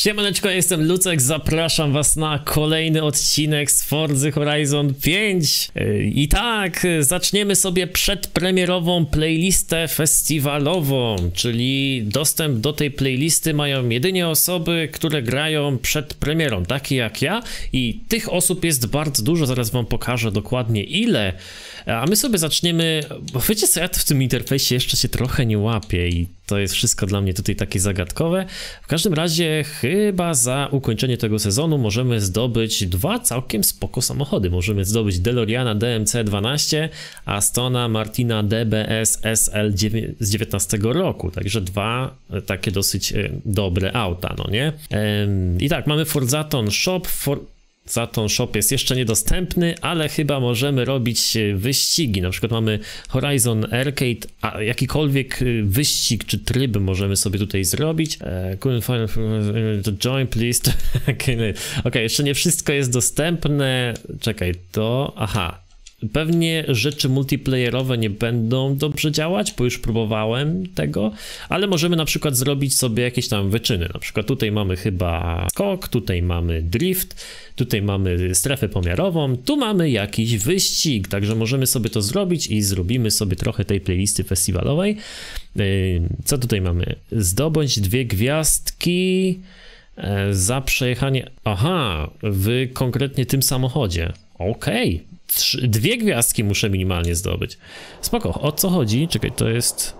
Siemaneczko, jestem Lucek, zapraszam was na kolejny odcinek z Forza Horizon 5. Yy, I tak, zaczniemy sobie przedpremierową playlistę festiwalową, czyli dostęp do tej playlisty mają jedynie osoby, które grają przed premierą, takie jak ja i tych osób jest bardzo dużo, zaraz wam pokażę dokładnie ile. A my sobie zaczniemy, bo wiecie co, ja w tym interfejsie jeszcze się trochę nie łapię i to jest wszystko dla mnie tutaj takie zagadkowe. W każdym razie chyba za ukończenie tego sezonu możemy zdobyć dwa całkiem spoko samochody. Możemy zdobyć DeLoreana DMC-12, Astona Martina DBS SL z 19 roku, także dwa takie dosyć e, dobre auta, no nie? I tak, mamy Forzaton Shop, For Saturn Shop jest jeszcze niedostępny, ale chyba możemy robić e, wyścigi. Na przykład mamy Horizon Arcade, a jakikolwiek e, wyścig czy tryb możemy sobie tutaj zrobić. E, join please. ok, jeszcze nie wszystko jest dostępne. Czekaj, to... Aha, Pewnie rzeczy multiplayerowe nie będą dobrze działać, bo już próbowałem tego, ale możemy na przykład zrobić sobie jakieś tam wyczyny. Na przykład tutaj mamy chyba skok, tutaj mamy drift, tutaj mamy strefę pomiarową, tu mamy jakiś wyścig, także możemy sobie to zrobić i zrobimy sobie trochę tej playlisty festiwalowej. Yy, co tutaj mamy? Zdobądź dwie gwiazdki e, za przejechanie. Aha, w konkretnie tym samochodzie. Okej, okay trzy, dwie gwiazdki muszę minimalnie zdobyć. Spoko, o co chodzi? Czekaj, to jest...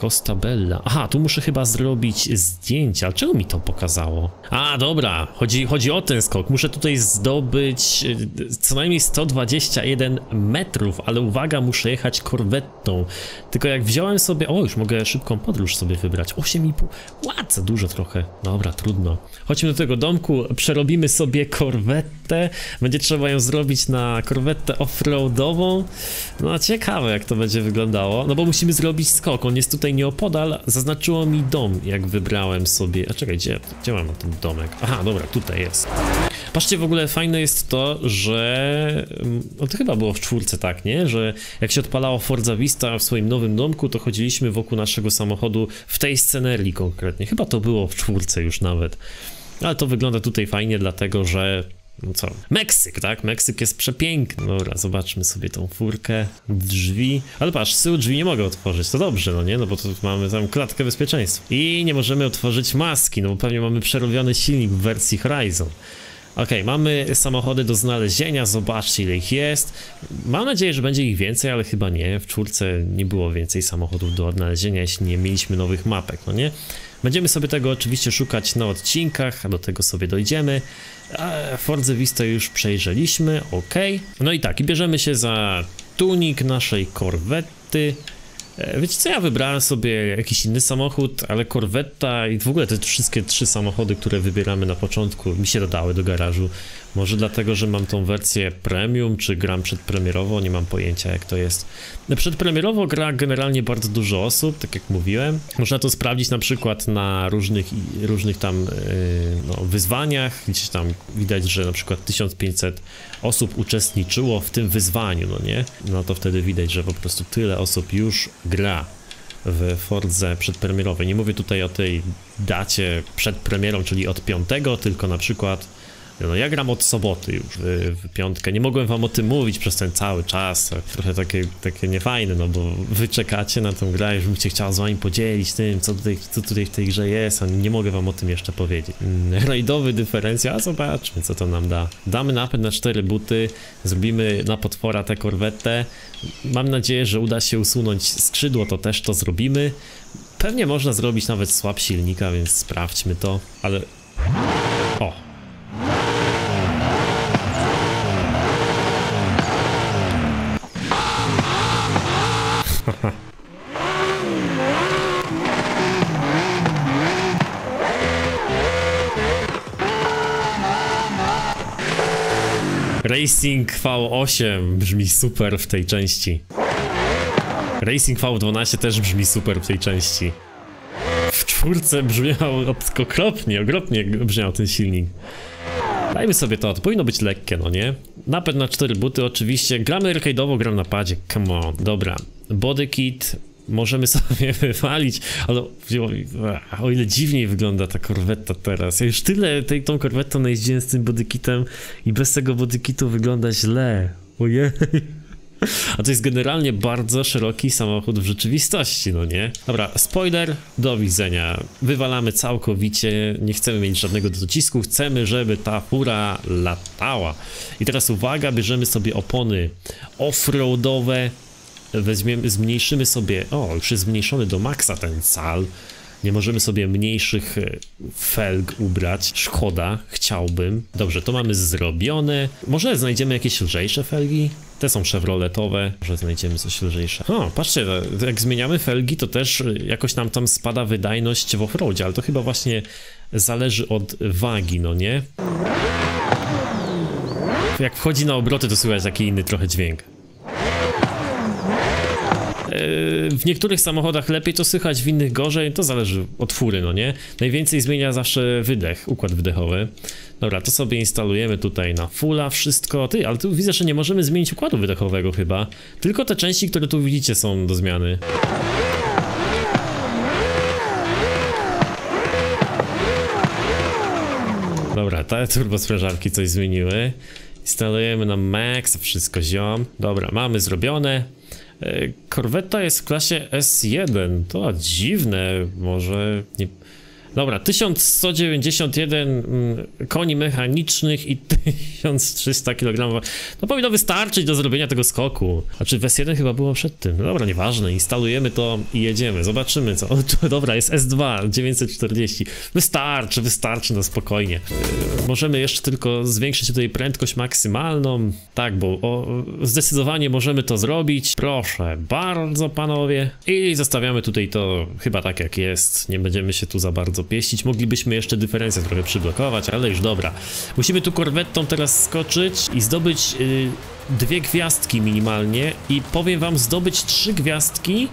Costa Bella. Aha, tu muszę chyba zrobić zdjęcia. Czemu mi to pokazało? A, dobra, chodzi, chodzi o ten skok. Muszę tutaj zdobyć y, co najmniej 121 metrów, ale uwaga, muszę jechać korwetą. Tylko jak wziąłem sobie... O, już mogę szybką podróż sobie wybrać. 8,5... Ład, za dużo trochę. Dobra, trudno. Chodźmy do tego domku, przerobimy sobie korwetę. Będzie trzeba ją zrobić na korwetę offroadową. No, ciekawe jak to będzie wyglądało. No bo musimy zrobić skok on jest tutaj nieopodal, zaznaczyło mi dom, jak wybrałem sobie... A czekaj, gdzie, gdzie mam ten domek? Aha, dobra, tutaj jest. Patrzcie, w ogóle fajne jest to, że... Mm, no to chyba było w czwórce tak, nie? Że jak się odpalało Forza Vista w swoim nowym domku, to chodziliśmy wokół naszego samochodu w tej scenerii konkretnie. Chyba to było w czwórce już nawet. Ale to wygląda tutaj fajnie, dlatego że no co? Meksyk, tak? Meksyk jest przepiękny. Dobra, zobaczmy sobie tą furkę, drzwi. Ale patrz, z tyłu drzwi nie mogę otworzyć, to dobrze, no nie? No bo tu mamy tam klatkę bezpieczeństwa. I nie możemy otworzyć maski, no bo pewnie mamy przerobiony silnik w wersji Horizon. Ok, mamy samochody do znalezienia, zobaczcie ile ich jest. Mam nadzieję, że będzie ich więcej, ale chyba nie. W czwórce nie było więcej samochodów do odnalezienia, jeśli nie mieliśmy nowych mapek, no nie? Będziemy sobie tego oczywiście szukać na odcinkach, a do tego sobie dojdziemy. Forza Vista już przejrzeliśmy, ok. No i tak, bierzemy się za tunik naszej korwety. E, wiecie co, ja wybrałem sobie jakiś inny samochód, ale korweta i w ogóle te wszystkie trzy samochody, które wybieramy na początku mi się dodały do garażu. Może dlatego, że mam tą wersję premium, czy gram przedpremierowo, nie mam pojęcia jak to jest. Przedpremierowo gra generalnie bardzo dużo osób, tak jak mówiłem. Można to sprawdzić na przykład na różnych, różnych tam yy, no, wyzwaniach, gdzieś tam widać, że na przykład 1500 osób uczestniczyło w tym wyzwaniu, no nie? No to wtedy widać, że po prostu tyle osób już gra w Fordze przedpremierowej. Nie mówię tutaj o tej dacie przed premierą, czyli od 5, tylko na przykład no ja gram od soboty już w, w, piątkę. Nie mogłem wam o tym mówić przez ten cały czas. Trochę takie, takie niefajne, no bo wy czekacie na tę grę, już bym się chciał z wami podzielić tym, co tutaj, co tutaj w tej grze jest, a nie mogę wam o tym jeszcze powiedzieć. Mm, rajdowy dyferencjał, a zobaczmy co to nam da. Damy napęd na cztery buty, zrobimy na potwora tę korwetę. Mam nadzieję, że uda się usunąć skrzydło, to też to zrobimy. Pewnie można zrobić nawet słab silnika, więc sprawdźmy to, ale... Racing V8 brzmi super w tej części. Racing V12 też brzmi super w tej części. W czwórce brzmiał okropnie, okropnie brzmiał ten silnik. Dajmy sobie to, to powinno być lekkie, no nie? Napęd na cztery buty oczywiście, gramy arcade'owo, gram na padzie, come on, dobra. Body kit, możemy sobie wywalić, ale o ile dziwniej wygląda ta korwetta teraz. Ja już tyle tej, tą korwettą najeździłem z tym bodykitem i bez tego bodykitu wygląda źle. Ojej. A to jest generalnie bardzo szeroki samochód w rzeczywistości, no nie? Dobra, spoiler, do widzenia. Wywalamy całkowicie, nie chcemy mieć żadnego docisku, chcemy, żeby ta fura latała. I teraz uwaga, bierzemy sobie opony offroadowe, weźmiemy, zmniejszymy sobie, o, już jest zmniejszony do maksa ten cal, nie możemy sobie mniejszych e, felg ubrać. Szkoda, chciałbym. Dobrze, to mamy zrobione. Może znajdziemy jakieś lżejsze felgi? Te są chevroletowe. Może znajdziemy coś lżejsze. O, patrzcie, jak zmieniamy felgi, to też jakoś nam tam spada wydajność w offroadzie, ale to chyba właśnie zależy od wagi, no nie? Jak wchodzi na obroty, to słychać taki inny trochę dźwięk w niektórych samochodach lepiej to słychać, w innych gorzej, to zależy od fury, no nie? Najwięcej zmienia zawsze wydech, układ wydechowy. Dobra, to sobie instalujemy tutaj na fulla wszystko. Ty, ale tu widzę, że nie możemy zmienić układu wydechowego chyba. Tylko te części, które tu widzicie są do zmiany. Dobra, te turbosprężarki coś zmieniły. Instalujemy na max, wszystko ziom. Dobra, mamy zrobione. Korweta jest w klasie S1. To dziwne, może nie, Dobra, 1191 mm, koni mechanicznych i 1300 kg. No powinno wystarczyć do zrobienia tego skoku. A czy S1 chyba było przed tym? No dobra, nieważne, instalujemy to i jedziemy. Zobaczymy co. O, to, dobra, jest S2 940. Wystarczy, wystarczy na spokojnie. Yy, możemy jeszcze tylko zwiększyć tutaj prędkość maksymalną. Tak, bo o, zdecydowanie możemy to zrobić. Proszę bardzo, panowie. I zostawiamy tutaj to chyba tak jak jest. Nie będziemy się tu za bardzo pieścić. Moglibyśmy jeszcze dyferencję trochę przyblokować, ale już dobra. Musimy tu korwettą teraz skoczyć i zdobyć yy, dwie gwiazdki minimalnie i powiem wam, zdobyć trzy gwiazdki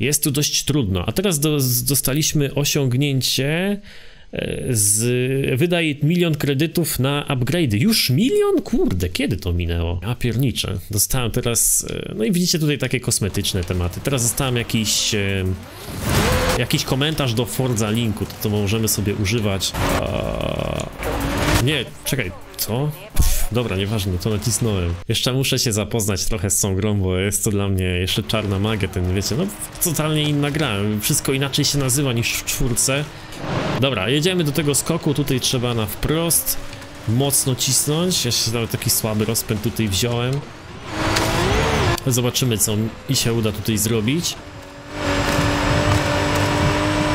jest tu dość trudno. A teraz do, dostaliśmy osiągnięcie y, z, wydaje milion kredytów na upgrade'y. Już milion? Kurde, kiedy to minęło? A piernicze. Dostałem teraz, y, no i widzicie tutaj takie kosmetyczne tematy. Teraz dostałem jakiś y, jakiś komentarz do Forza Linku, to, to możemy sobie używać. Eee... Nie, czekaj, co? Dobra, nieważne, to nacisnąłem. Jeszcze muszę się zapoznać trochę z tą grą, bo jest to dla mnie jeszcze czarna magia, ten wiecie, no totalnie inna gra. Wszystko inaczej się nazywa niż w czwórce. Dobra, jedziemy do tego skoku, tutaj trzeba na wprost mocno cisnąć. Ja się nawet taki słaby rozpęd tutaj wziąłem. Zobaczymy, co mi się uda tutaj zrobić.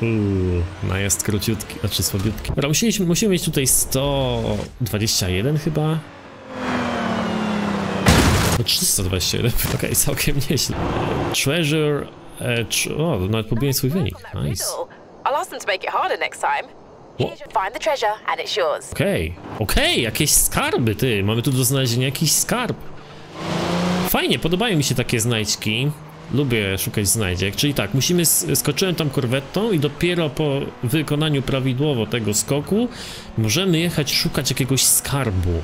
Uuu, najazd króciutki, znaczy słabiutki. Dobra, musieliśmy, musimy mieć tutaj 121 chyba. No 321, okej, okay, całkiem nieźle. Treasure, e, tr o, nawet pobiłem swój wynik, nice. Okej, okay. okej, okay, jakieś skarby, ty, mamy tu do znalezienia jakiś skarb. Fajnie, podobają mi się takie znajdźki. Lubię szukać znajdziek, czyli tak, musimy, skoczyłem tam korwettą i dopiero po wykonaniu prawidłowo tego skoku możemy jechać szukać jakiegoś skarbu.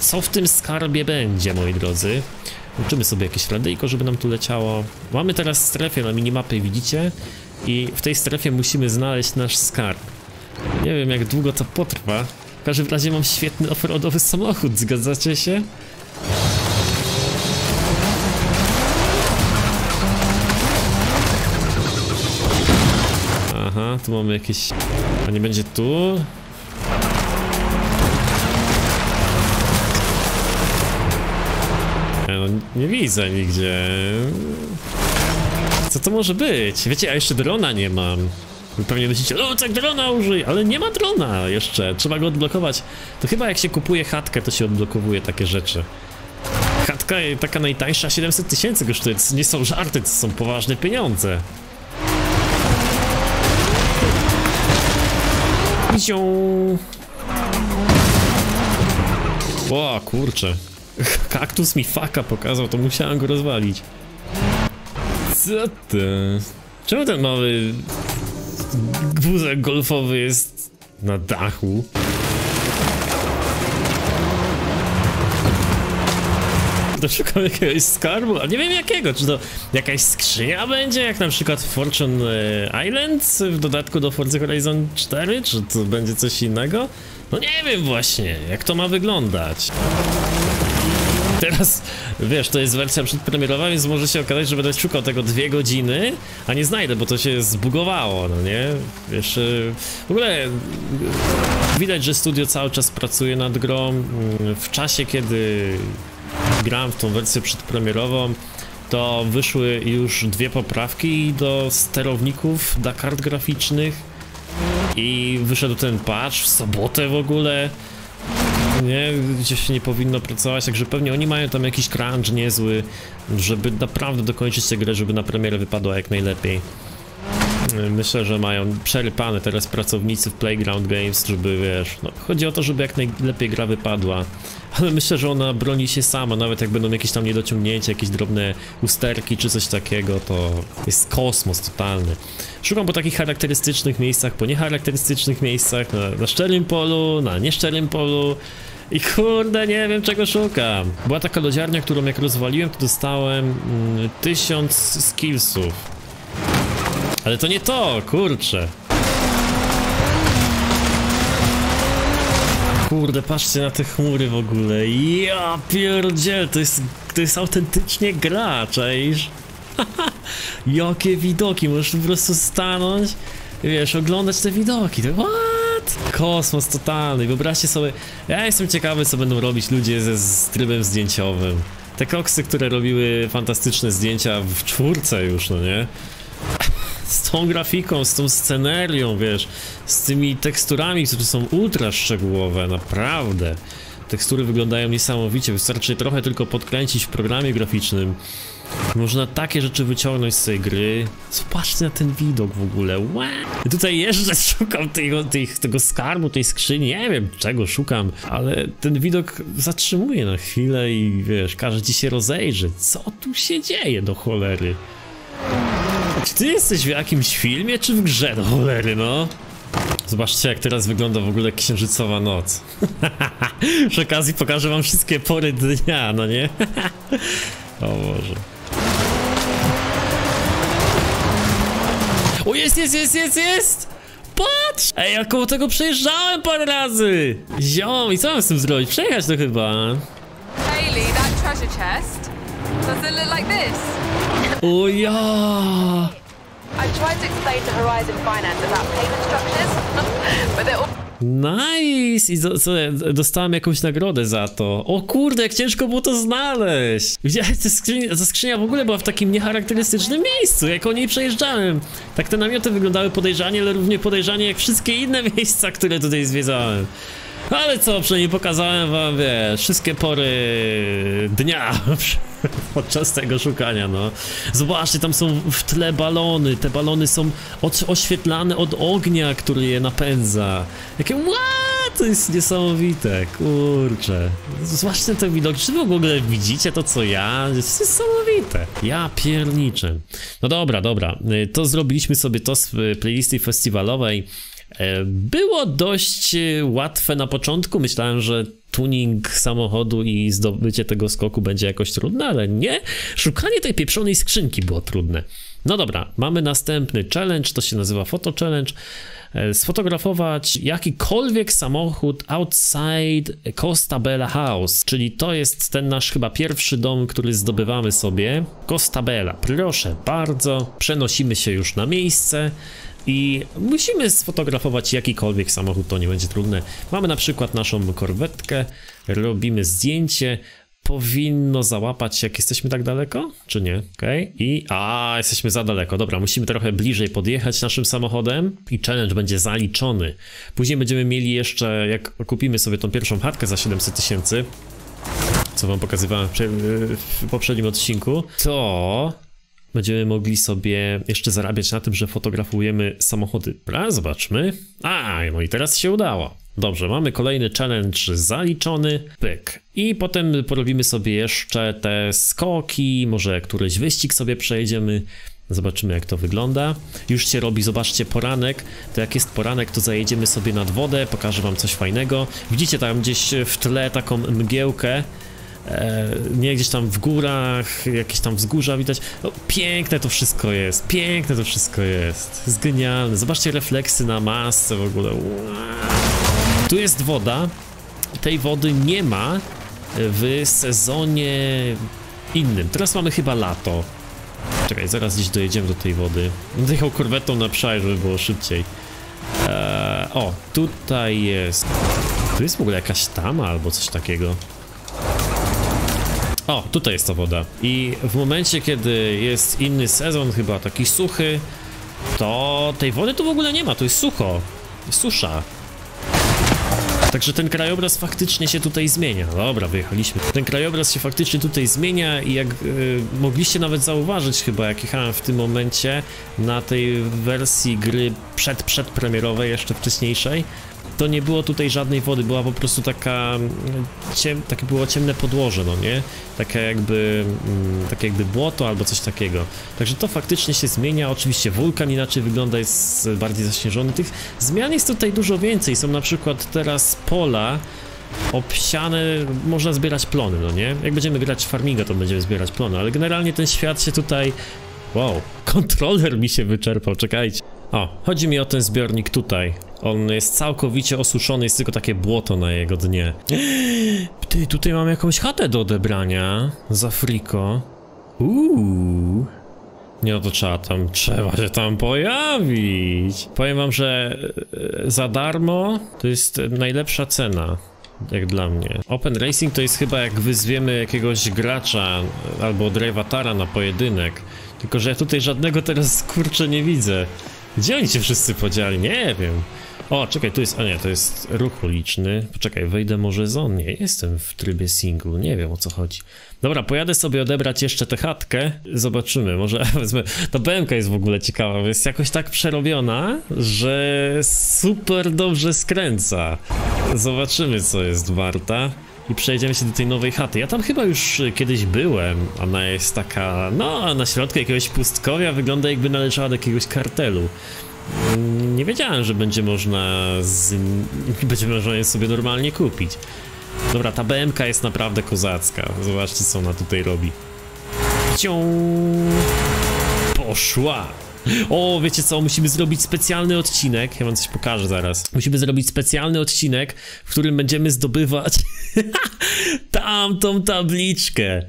Co w tym skarbie będzie, moi drodzy? Uczymy sobie jakieś radyjko, żeby nam tu leciało. Mamy teraz strefę na minimapie, widzicie? I w tej strefie musimy znaleźć nasz skarb. Nie wiem, jak długo to potrwa. W każdym razie mam świetny offroadowy samochód, zgadzacie się? Tu mamy jakieś... A nie będzie tu? Ja no, nie widzę nigdzie. Co to może być? Wiecie, a jeszcze drona nie mam. Pewnie myślicie, o tak drona użyj, ale nie ma drona jeszcze, trzeba go odblokować. To chyba jak się kupuje chatkę, to się odblokowuje takie rzeczy. Chatka taka najtańsza 700 tysięcy kosztuje, nie są żarty, to są poważne pieniądze. Zią. O, kurczę. Kaktus mi faka pokazał, to musiałem go rozwalić. Co to? Czemu ten mały wózek golfowy jest na dachu? To szukam jakiegoś skarbu, ale nie wiem jakiego, czy to jakaś skrzynia będzie, jak na przykład Fortune e, Islands w dodatku do Forza Horizon 4, czy to będzie coś innego? No nie wiem właśnie, jak to ma wyglądać. Teraz, wiesz, to jest wersja przedpremierowa, więc może się okazać, że będę szukał tego dwie godziny, a nie znajdę, bo to się zbugowało, no nie? Wiesz, y, w ogóle widać, że studio cały czas pracuje nad grą. Mm, w czasie, kiedy gram w tą wersję przedpremierową, to wyszły już dwie poprawki do sterowników, dla kart graficznych i wyszedł ten patch w sobotę w ogóle nie, gdzie się nie powinno pracować, także pewnie oni mają tam jakiś crunch niezły, żeby naprawdę dokończyć tę grę, żeby na premierę wypadła jak najlepiej. Myślę, że mają przerypane teraz pracownicy w Playground Games, żeby wiesz, no, chodzi o to, żeby jak najlepiej gra wypadła. Ale myślę, że ona broni się sama, nawet jak będą jakieś tam niedociągnięcia, jakieś drobne usterki czy coś takiego, to jest kosmos totalny. Szukam po takich charakterystycznych miejscach, po niecharakterystycznych miejscach, na, na szczerym polu, na nieszczerym polu. I kurde, nie wiem czego szukam. Była taka lodziarnia, którą jak rozwaliłem, to dostałem mm, tysiąc skillsów. Ale to nie to, kurczę. Kurde, patrzcie na te chmury w ogóle. Ja pierdziel, to jest, to jest autentycznie gra, cześć. Jakie widoki, możesz po prostu stanąć i wiesz, oglądać te widoki. What? Kosmos totalny. Wyobraźcie sobie, ja jestem ciekawy co będą robić ludzie ze z trybem zdjęciowym. Te koksy, które robiły fantastyczne zdjęcia w czwórce już, no nie? Z tą grafiką, z tą scenerią, wiesz, z tymi teksturami, które są ultra szczegółowe, naprawdę. Tekstury wyglądają niesamowicie, wystarczy trochę tylko podkręcić w programie graficznym. Można takie rzeczy wyciągnąć z tej gry. Zobaczcie na ten widok w ogóle. Wow. Tutaj jeżdżę, szukam tego, tego skarbu, tej skrzyni. Nie wiem czego szukam, ale ten widok zatrzymuje na chwilę i wiesz, każe ci się rozejrzeć. Co tu się dzieje do cholery? Czy ty jesteś w jakimś filmie, czy w grze do cholery, no? Zobaczcie jak teraz wygląda w ogóle księżycowa noc. Przy okazji pokażę wam wszystkie pory dnia, no nie? o Boże. O jest, jest, jest, jest, jest! Patrz! Ej, ja koło tego przejeżdżałem parę razy! Ziom, i co mam z tym zrobić? Przejechać to chyba. Haley, that treasure chest. Does it look like this? O ja! I've tried to explain to Horizon Finance about payment structures, but they're all Nice! I zo- zo- dostałem jakąś nagrodę za to. O kurde, jak ciężko było to znaleźć! Widziałeś, ta skrzynia, ta skrzynia w ogóle była w takim niecharakterystycznym miejscu, jak o niej przejeżdżałem. Tak te namioty wyglądały podejrzanie, ale równie podejrzanie jak wszystkie inne miejsca, które tutaj zwiedzałem. Ale co, przynajmniej pokazałem wam, wiesz, wszystkie pory dnia podczas tego szukania, no. Zobaczcie, tam są w tle balony, te balony są oświetlane od ognia, który je napędza. Jakie, what? To jest niesamowite, kurczę. Zobaczcie ten widok, czy wy w ogóle widzicie to, co ja? To jest niesamowite. Ja pierniczę. No dobra, dobra, to zrobiliśmy sobie to z playlisty festiwalowej. E, Było dość e, łatwe na początku. Myślałem, że tuning samochodu i zdobycie tego skoku będzie jakoś trudne, ale nie. Szukanie tej pieprzonej skrzynki było trudne. No dobra, mamy następny challenge, to się nazywa Photo Challenge. E, Sfotografować jakikolwiek samochód outside Costa Bella House, czyli to jest ten nasz chyba pierwszy dom, który zdobywamy sobie. Costa Bella, proszę bardzo, przenosimy się już na miejsce. I musimy sfotografować jakikolwiek samochód, to nie będzie trudne. Mamy na przykład naszą korwetkę, robimy zdjęcie, powinno załapać jak jesteśmy tak daleko, czy nie? Okej. Okay. I... A, jesteśmy za daleko. Dobra, musimy trochę bliżej podjechać naszym samochodem i challenge będzie zaliczony. Później będziemy mieli jeszcze, jak kupimy sobie tą pierwszą chatkę za 700 tysięcy, co wam pokazywałem w, w poprzednim odcinku, to będziemy mogli sobie jeszcze zarabiać na tym, że fotografujemy samochody. Pra, zobaczmy. A, no i teraz się udało. Dobrze, mamy kolejny challenge zaliczony, pyk. I potem porobimy sobie jeszcze te skoki, może któryś wyścig sobie przejdziemy. Zobaczymy jak to wygląda. Już się robi, zobaczcie, poranek. To jak jest poranek, to zajedziemy sobie nad wodę, pokażę wam coś fajnego. Widzicie tam gdzieś w tle taką mgiełkę. E, nie gdzieś tam w górach, jakieś tam wzgórza widać. No, piękne to wszystko jest, piękne to wszystko jest. Jest genialne. Zobaczcie refleksy na masce w ogóle. Tu jest woda. Tej wody nie ma w sezonie innym. Teraz mamy chyba lato. Czekaj, zaraz gdzieś dojedziemy do tej wody. Będę jechał korwetą na przaj, żeby było szybciej. Eee, o, tutaj jest... Tu jest w ogóle jakaś tama albo coś takiego. O, tutaj jest ta woda. I w momencie, kiedy jest inny sezon, chyba taki suchy, to tej wody tu w ogóle nie ma, to jest sucho. Susza. Także ten krajobraz faktycznie się tutaj zmienia. Dobra, wyjechaliśmy. Ten krajobraz się faktycznie tutaj zmienia i jak y, mogliście nawet zauważyć chyba, jak jechałem w tym momencie na tej wersji gry przed, przedpremierowej, jeszcze wcześniejszej, to nie było tutaj żadnej wody, była po prostu taka, mm, ciem, takie było ciemne podłoże, no nie? Takie jakby, mm, takie jakby błoto albo coś takiego. Także to faktycznie się zmienia, oczywiście wulkan inaczej wygląda, jest bardziej zaśnieżony. Tych zmian jest tutaj dużo więcej, są na przykład teraz pola, obsiane, można zbierać plony, no nie? Jak będziemy grać w farminga, to będziemy zbierać plony, ale generalnie ten świat się tutaj... Wow, kontroler mi się wyczerpał, czekajcie. O, chodzi mi o ten zbiornik tutaj. On jest całkowicie osuszony, jest tylko takie błoto na jego dnie. Ty, tutaj mam jakąś chatę do odebrania. Za friko. Uuu. Nie no to trzeba tam, trzeba się tam pojawić. Powiem wam, że e, za darmo to jest najlepsza cena. Jak dla mnie. Open Racing to jest chyba jak wyzwiemy jakiegoś gracza albo Drivatara na pojedynek. Tylko, że ja tutaj żadnego teraz kurczę nie widzę. Gdzie oni się wszyscy podzieli? Nie wiem. O, czekaj, tu jest, a nie, to jest ruch uliczny. Poczekaj, wejdę może z on. Nie, jestem w trybie single, nie wiem o co chodzi. Dobra, pojadę sobie odebrać jeszcze tę chatkę. Zobaczymy, może wezmę. Ta BMK jest w ogóle ciekawa, jest jakoś tak przerobiona, że super dobrze skręca. Zobaczymy, co jest warta. I przejdziemy się do tej nowej chaty. Ja tam chyba już kiedyś byłem. Ona jest taka, no, na środku jakiegoś pustkowia, wygląda jakby należała do jakiegoś kartelu. Nie wiedziałem, że będzie można z... będzie można je sobie normalnie kupić. Dobra, ta BMK jest naprawdę kozacka. Zobaczcie, co ona tutaj robi. Cią... Poszła! O, wiecie co, musimy zrobić specjalny odcinek, ja wam coś pokażę zaraz. Musimy zrobić specjalny odcinek, w którym będziemy zdobywać tamtą tabliczkę.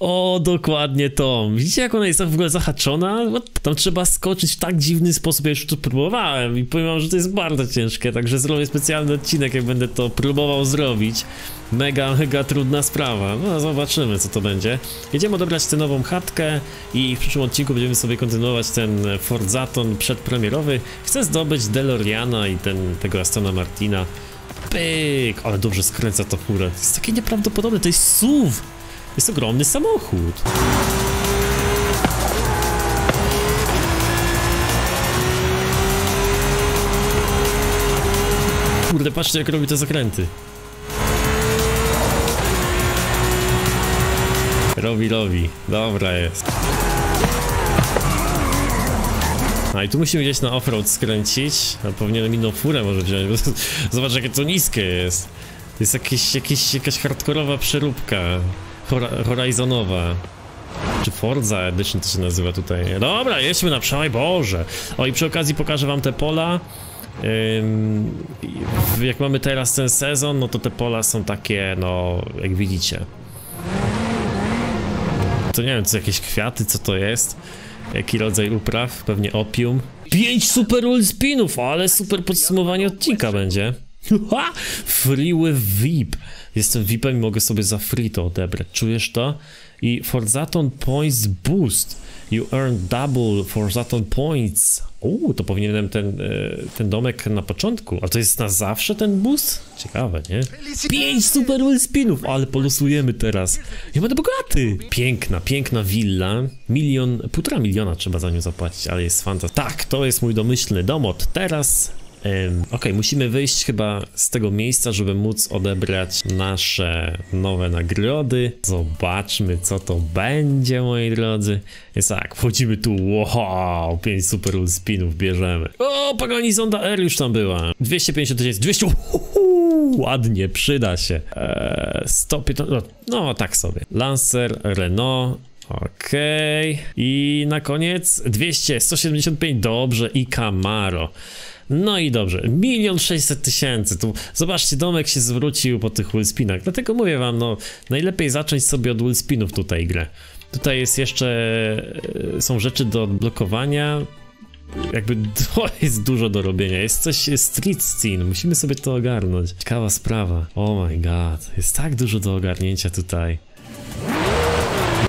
O, dokładnie to. Widzicie, jak ona jest tak w ogóle zahaczona? Tam trzeba skoczyć w tak dziwny sposób. Ja już to próbowałem i powiem wam, że to jest bardzo ciężkie, także zrobię specjalny odcinek, jak będę to próbował zrobić. Mega, mega trudna sprawa. No, zobaczymy, co to będzie. Jedziemy odebrać tę nową chatkę i w przyszłym odcinku będziemy sobie kontynuować ten Forzaton przedpremierowy. Chcę zdobyć DeLoreana i ten, tego Astona Martina. Pyk! Ale dobrze skręca to furę. To jest takie nieprawdopodobne, to jest SUV! Jest ogromny samochód. Kurde, patrzcie jak robi te zakręty. Robi, robi. Dobra jest. A i tu musimy gdzieś na offroad skręcić. A powinienem inną furę może wziąć. Zobacz jakie to niskie jest. To jest jakieś, jakieś, jakaś hardkorowa przeróbka. Horizonowa. Czy Forza Edition to się nazywa tutaj. Dobra, jedźmy na przełaj, Boże. O i przy okazji pokażę wam te pola. Jak mamy teraz ten sezon, no to te pola są takie, no, jak widzicie. To nie wiem, co jakieś kwiaty, co to jest. Jaki rodzaj upraw? Pewnie opium. 5 super spinów, ale super podsumowanie odcinka będzie. Free with VIP. Jestem VIPem i mogę sobie za free to odebrać. Czujesz to? I Forzaton Points Boost. You earn double Forzaton Points. Uuu, to powinienem ten, e, ten domek na początku. A to jest na zawsze ten boost? Ciekawe, nie? Pięć super spinów, ale polosujemy teraz. Ja będę bogaty. Piękna, piękna willa. Milion, półtora miliona trzeba za nią zapłacić, ale jest fantastyczna. Tak, to jest mój domyślny domot. Teraz ok, musimy wyjść chyba z tego miejsca, żeby móc odebrać nasze nowe nagrody. Zobaczmy, co to będzie, moi drodzy. Jest tak, wchodzimy tu, wow, 5 super spinów bierzemy. O, Pagani Zonda R już tam była. 250 tysięcy, 200, uhuhu. Ładnie, przyda się. Eee, 115, no, no tak sobie. Lancer, Renault, Okej. I na koniec 200, 175, dobrze, i Camaro. No i dobrze, milion sześćset tysięcy. Tu zobaczcie, domek się zwrócił po tych wheelspinach. Dlatego mówię wam, no najlepiej zacząć sobie od wheelspinów tutaj grę. Tutaj jest jeszcze, e, są rzeczy do odblokowania. Jakby to jest dużo do robienia. Jest coś, jest street scene, musimy sobie to ogarnąć. Ciekawa sprawa. Oh my god, jest tak dużo do ogarnięcia tutaj.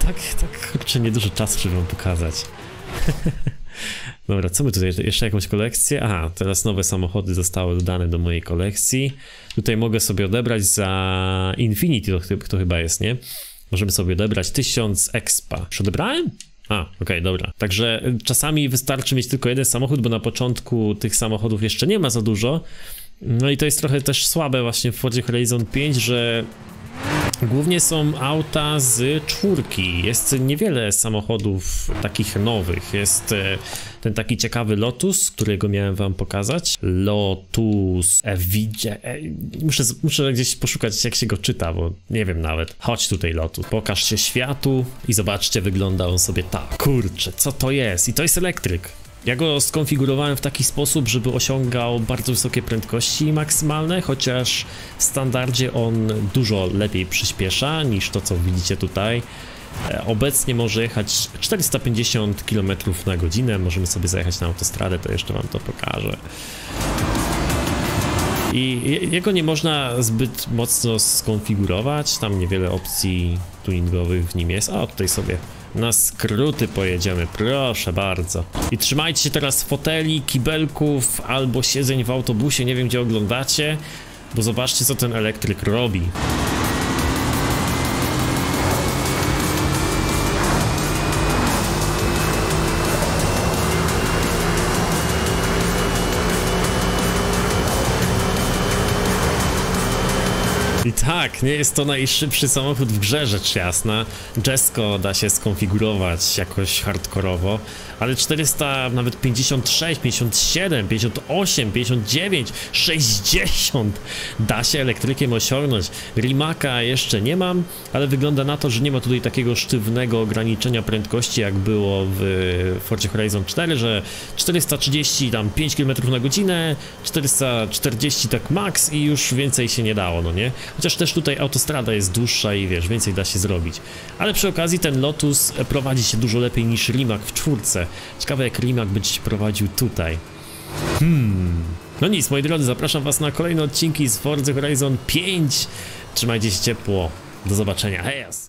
Tak, tak, kurczę, niedużo czasu, żeby wam pokazać. Dobra, co my tutaj? Jeszcze jakąś kolekcję? Aha, teraz nowe samochody zostały dodane do mojej kolekcji. Tutaj mogę sobie odebrać za Infinity, to, to chyba jest, nie? Możemy sobie odebrać 1000 expa. Już odebrałem? A, okej, okay, dobra. Także czasami wystarczy mieć tylko jeden samochód, bo na początku tych samochodów jeszcze nie ma za dużo. No i to jest trochę też słabe właśnie w Fordzie Horizon 5, że Głównie są auta z czwórki. Jest niewiele samochodów takich nowych. Jest e, ten taki ciekawy Lotus, którego miałem wam pokazać. Lotus Evidzie. E, muszę, muszę gdzieś poszukać, jak się go czyta, bo nie wiem nawet. Chodź tutaj, Lotus. Pokaż się światu i zobaczcie, wygląda on sobie tak. Kurczę, co to jest? I to jest elektryk. Ja go skonfigurowałem w taki sposób, żeby osiągał bardzo wysokie prędkości maksymalne, chociaż w standardzie on dużo lepiej przyspiesza niż to, co widzicie tutaj. E, obecnie może jechać 450 km na godzinę, możemy sobie zajechać na autostradę, to jeszcze wam to pokażę. I jego nie można zbyt mocno skonfigurować, tam niewiele opcji tuningowych w nim jest. A tutaj sobie na skróty pojedziemy, proszę bardzo. I trzymajcie się teraz foteli, kibelków albo siedzeń w autobusie, nie wiem gdzie oglądacie, bo zobaczcie co ten elektryk robi. Nie jest to najszybszy samochód w grze, rzecz jasna. Jesko da się skonfigurować jakoś hardkorowo, ale 400, nawet 56, 57, 58, 59, 60 da się elektrykiem osiągnąć. Rimaka jeszcze nie mam, ale wygląda na to, że nie ma tutaj takiego sztywnego ograniczenia prędkości, jak było w Forza Horizon 4, że 430 tam 5 km na godzinę, 440 tak max i już więcej się nie dało, no nie? Chociaż też tutaj autostrada jest dłuższa i wiesz, więcej da się zrobić. Ale przy okazji ten Lotus prowadzi się dużo lepiej niż Rimac w czwórce. Ciekawe jak Rimac będzie się prowadził tutaj. Hmm. No nic, moi drodzy, zapraszam was na kolejne odcinki z Forza Horizon 5. Trzymajcie się ciepło. Do zobaczenia. Hejas!